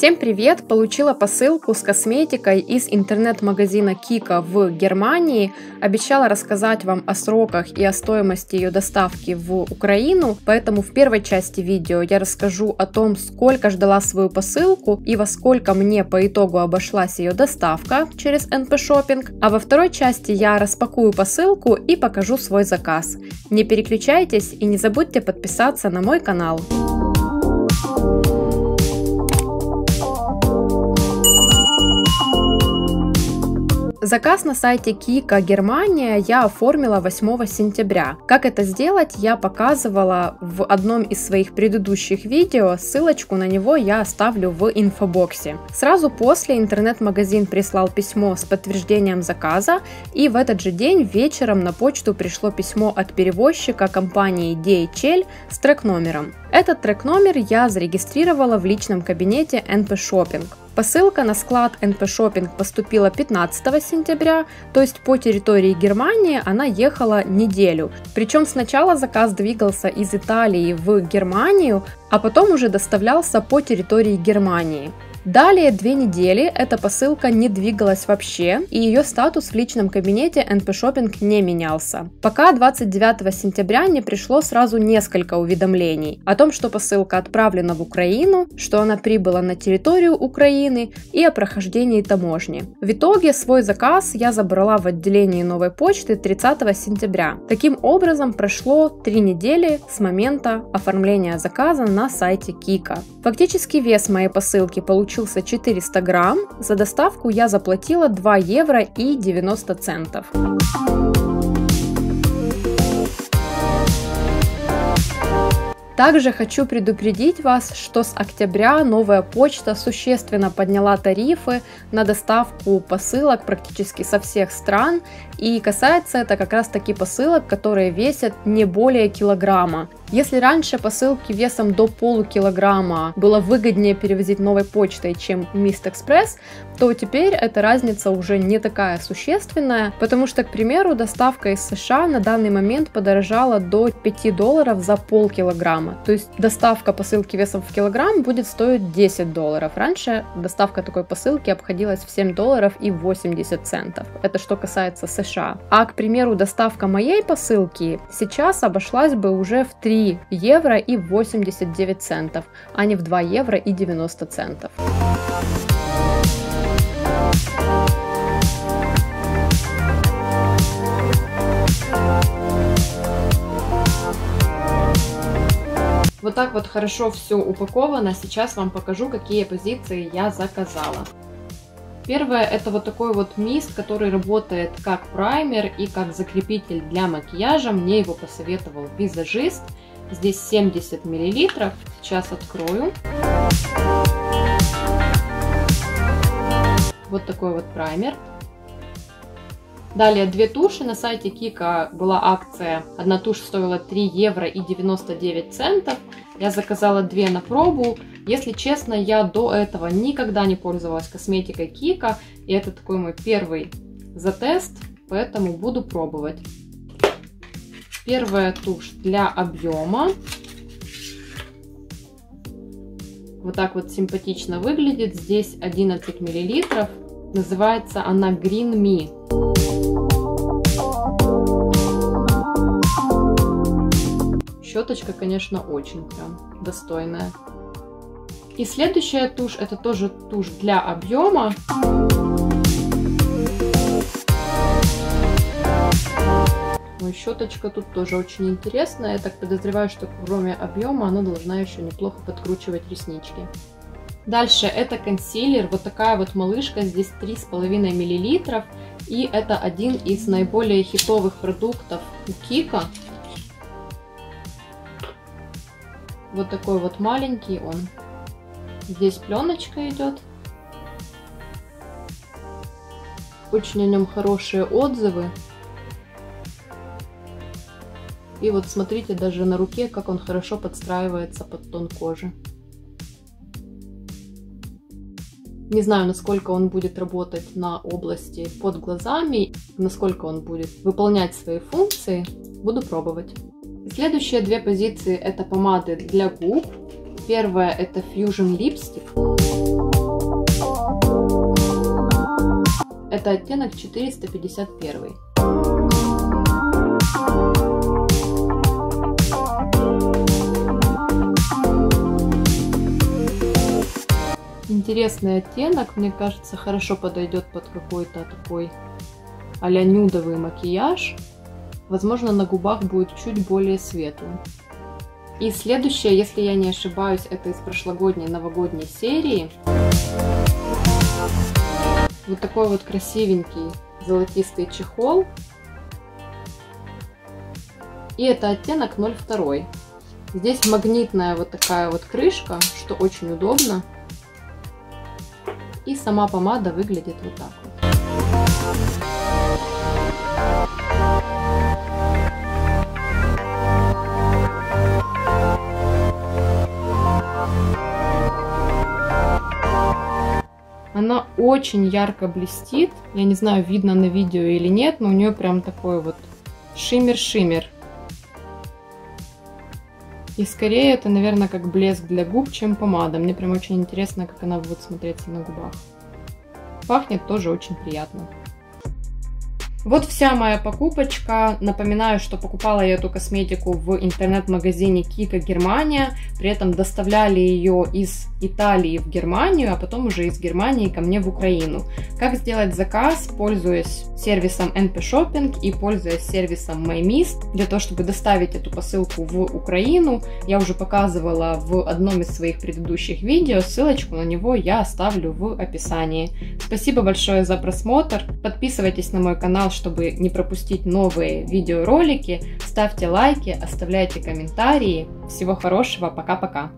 Всем привет! Получила посылку с косметикой из интернет-магазина Кика в Германии. Обещала рассказать вам о сроках и о стоимости ее доставки в Украину, поэтому в первой части видео я расскажу о том, сколько ждала свою посылку и во сколько мне по итогу обошлась ее доставка через NP Shopping, а во второй части я распакую посылку и покажу свой заказ. Не переключайтесь и не забудьте подписаться на мой канал. Заказ на сайте Кика Германия я оформила 8 сентября. Как это сделать, я показывала в одном из своих предыдущих видео, ссылочку на него я оставлю в инфобоксе. Сразу после интернет-магазин прислал письмо с подтверждением заказа, и в этот же день вечером на почту пришло письмо от перевозчика компании DHL с трек-номером. Этот трек-номер я зарегистрировала в личном кабинете NP Shopping. Посылка на склад NP Shopping поступила 15 сентября, то есть по территории Германии она ехала неделю. Причем сначала заказ двигался из Италии в Германию, а потом уже доставлялся по территории Германии. Далее две недели эта посылка не двигалась вообще, и ее статус в личном кабинете NP Shopping не менялся. Пока 29 сентября не пришло сразу несколько уведомлений о том, что посылка отправлена в Украину, что она прибыла на территорию Украины и о прохождении таможни. В итоге свой заказ я забрала в отделении новой почты 30 сентября. Таким образом прошло три недели с момента оформления заказа на сайте Кика. Фактически вес моей посылки получился получился 400 грамм. За доставку я заплатила 2 евро и 90 центов. Также хочу предупредить вас, что с октября новая почта существенно подняла тарифы на доставку посылок практически со всех стран. И касается это как раз таки посылок, которые весят не более килограмма. Если раньше посылки весом до полукилограмма было выгоднее перевозить новой почтой, чем Мист Экспресс, то теперь эта разница уже не такая существенная, потому что, к примеру, доставка из США на данный момент подорожала до 5 долларов за полкилограмма. То есть доставка посылки весом в килограмм будет стоить 10 долларов. Раньше доставка такой посылки обходилась в 7 долларов и 80 центов. Это что касается США. А, к примеру, доставка моей посылки сейчас обошлась бы уже в 3 3 евро и 89 центов, а не в 2 евро и 90 центов. Вот так вот хорошо все упаковано. Сейчас вам покажу, какие позиции я заказала. Первое это вот такой вот мист, который работает как праймер и как закрепитель для макияжа. Мне его посоветовал визажист. Здесь 70 миллилитров. Сейчас открою. Вот такой вот праймер. Далее две туши. На сайте Кика была акция. Одна тушь стоила 3 евро и 99 центов. Я заказала две на пробу. Если честно, я до этого никогда не пользовалась косметикой Кика. И это такой мой первый затест, поэтому буду пробовать. Первая тушь для объема. Вот так вот симпатично выглядит. Здесь 11 миллилитров. Называется она Green Me. Щеточка, конечно, очень прям достойная. И следующая тушь, это тоже тушь для объема. Щеточка тут тоже очень интересная. Я так подозреваю, что кроме объема она должна еще неплохо подкручивать реснички. Дальше это консилер, вот такая вот малышка, здесь 3,5 мл. И это один из наиболее хитовых продуктов у Кика. Вот такой вот маленький он. Здесь пленочка идет. Очень о нем хорошие отзывы. И вот смотрите даже на руке, как он хорошо подстраивается под тон кожи. Не знаю, насколько он будет работать на области под глазами, насколько он будет выполнять свои функции. Буду пробовать. Следующие две позиции это помады для губ. Первая это Fusion Lipstick. Это оттенок 451. Интересный оттенок, мне кажется, хорошо подойдет под какой-то такой а-ля нюдовый макияж. Возможно, на губах будет чуть более светлым. И следующее, если я не ошибаюсь, это из прошлогодней новогодней серии. Вот такой вот красивенький золотистый чехол. И это оттенок 02. Здесь магнитная вот такая вот крышка, что очень удобно. И сама помада выглядит вот так вот. Она очень ярко блестит. Я не знаю, видно на видео или нет, но у нее прям такой вот шиммер-шиммер. И скорее это, наверное, как блеск для губ, чем помада. Мне прям очень интересно, как она будет смотреться на губах. Пахнет тоже очень приятно. Вот вся моя покупочка. Напоминаю, что покупала я эту косметику в интернет-магазине Кика Германия. При этом доставляли ее из Италии в Германию, а потом уже из Германии ко мне в Украину. Как сделать заказ, пользуясь сервисом NP Shopping и пользуясь сервисом MyMist. Для того, чтобы доставить эту посылку в Украину, я уже показывала в одном из своих предыдущих видео. Ссылочку на него я оставлю в описании. Спасибо большое за просмотр. Подписывайтесь на мой канал, чтобы не пропустить новые видеоролики. Ставьте лайки, оставляйте комментарии. Всего хорошего, пока-пока.